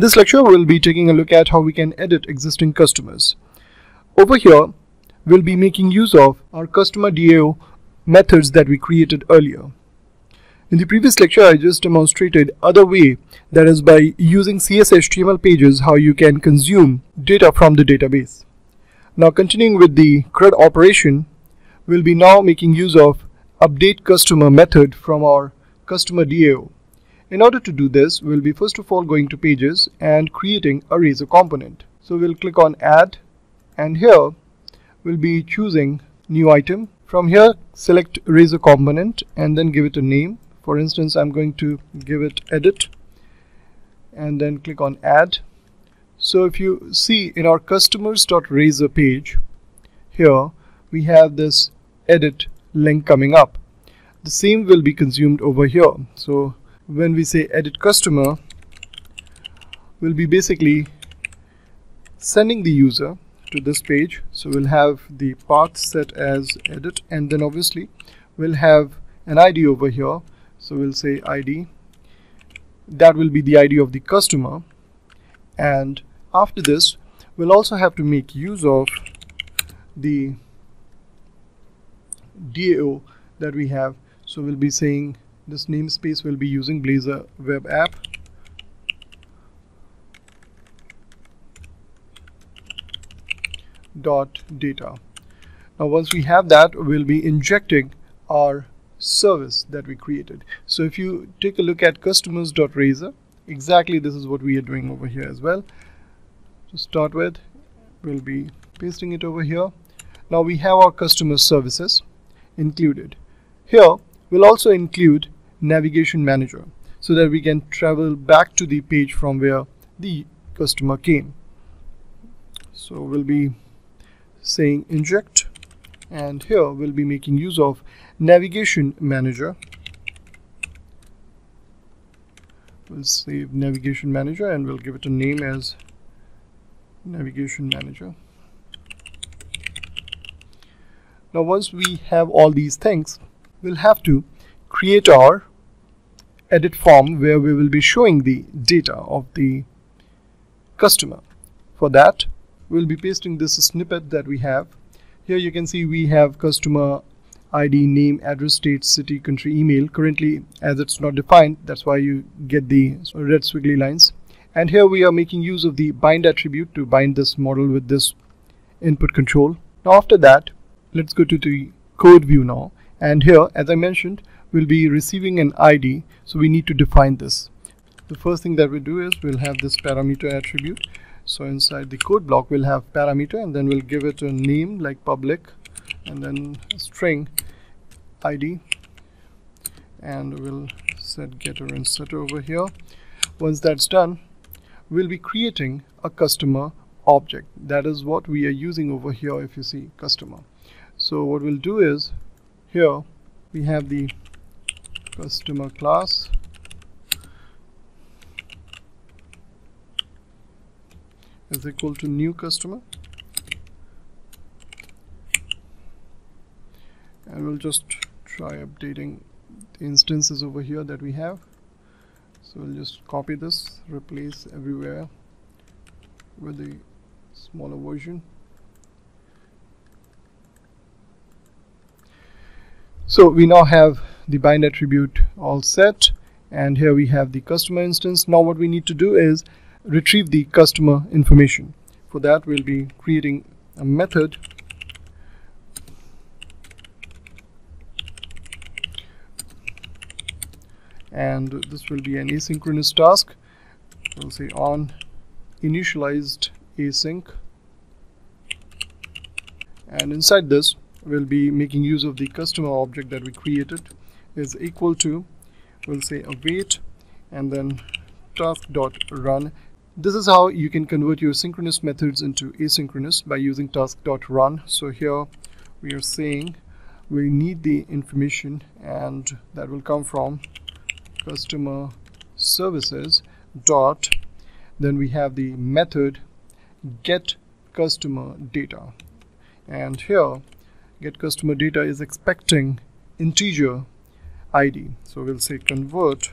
In this lecture, we'll be taking a look at how we can edit existing customers. Over here, we'll be making use of our customer DAO methods that we created earlier. In the previous lecture, I just demonstrated other way that is by using CSS pages how you can consume data from the database. Now continuing with the CRUD operation, we'll be now making use of update customer method from our customer DAO. In order to do this, we'll be first of all going to pages and creating a razor component. So we'll click on add and here we'll be choosing new item. From here select razor component and then give it a name. For instance, I'm going to give it edit and then click on add. So if you see in our customers.razor page here we have this edit link coming up. The same will be consumed over here. So when we say edit customer we'll be basically sending the user to this page. So we'll have the path set as edit and then obviously we'll have an ID over here. So we'll say ID that will be the ID of the customer. And after this we'll also have to make use of the DAO that we have. So we'll be saying this namespace will be using Blazor web app. Dot data. Now once we have that we'll be injecting our service that we created. So if you take a look at customers.razor exactly this is what we are doing over here as well. To start with we'll be pasting it over here. Now we have our customer services included. Here we'll also include navigation manager so that we can travel back to the page from where the customer came. So we'll be saying inject and here we'll be making use of navigation manager. We'll save navigation manager and we'll give it a name as navigation manager. Now once we have all these things we'll have to create our edit form where we will be showing the data of the customer. For that, we'll be pasting this snippet that we have. Here you can see we have customer ID, name, address, state, city, country, email. Currently, as it's not defined, that's why you get the red squiggly lines. And here we are making use of the bind attribute to bind this model with this input control. Now after that, let's go to the code view now. And here, as I mentioned, we'll be receiving an ID so we need to define this. The first thing that we do is we'll have this parameter attribute. So inside the code block we'll have parameter and then we'll give it a name like public and then string ID and we'll set getter and setter over here. Once that's done we'll be creating a customer object. That is what we are using over here if you see customer. So what we'll do is here we have the customer class. Is equal to new customer. And we'll just try updating the instances over here that we have. So we'll just copy this replace everywhere with the smaller version. So we now have the bind attribute all set. And here we have the customer instance. Now what we need to do is retrieve the customer information. For that we'll be creating a method and this will be an asynchronous task. We'll say on initialized async. And inside this we'll be making use of the customer object that we created is equal to we'll say await and then task dot run. This is how you can convert your synchronous methods into asynchronous by using task dot run. So here we are saying we need the information and that will come from customer services dot. Then we have the method get customer data. And here get customer data is expecting integer id so we'll say convert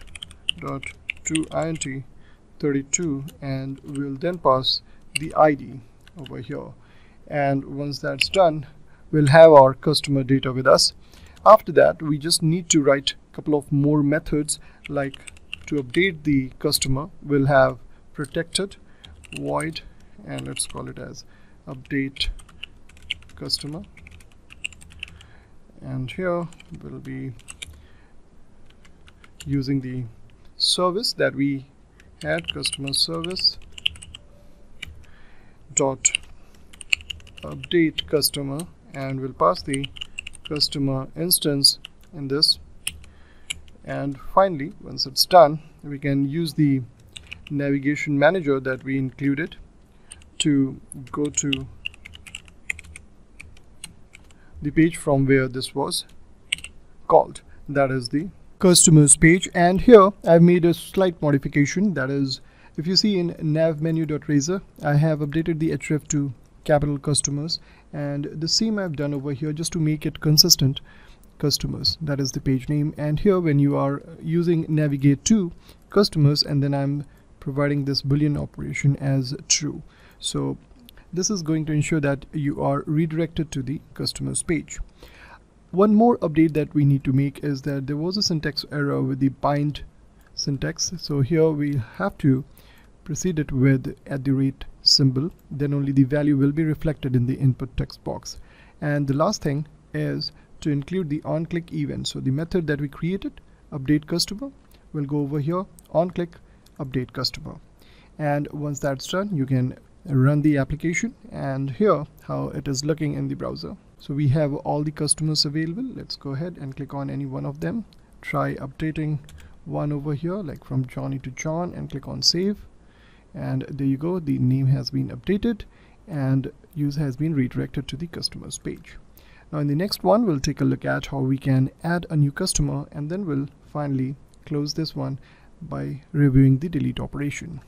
dot to int 32 and we'll then pass the ID over here. And once that's done we'll have our customer data with us. After that we just need to write a couple of more methods like to update the customer we'll have protected void and let's call it as update customer. And here we'll be using the service that we had customer service dot update customer and we'll pass the customer instance in this. And finally once it's done we can use the navigation manager that we included to go to the page from where this was called. That is the customers page and here I've made a slight modification. That is if you see in nav menu.razor I have updated the href to capital customers and the same I've done over here just to make it consistent customers. That is the page name. And here when you are using navigate to customers and then I'm providing this boolean operation as true. So this is going to ensure that you are redirected to the customers page one more update that we need to make is that there was a syntax error with the bind syntax. So here we have to precede it with at the rate symbol. Then only the value will be reflected in the input text box. And the last thing is to include the on click event. So the method that we created update customer will go over here on click update customer. And once that's done you can run the application. And here how it is looking in the browser so we have all the customers available. Let's go ahead and click on any one of them. Try updating one over here like from Johnny to John and click on save. And there you go. The name has been updated and user has been redirected to the customers page. Now in the next one we'll take a look at how we can add a new customer and then we'll finally close this one by reviewing the delete operation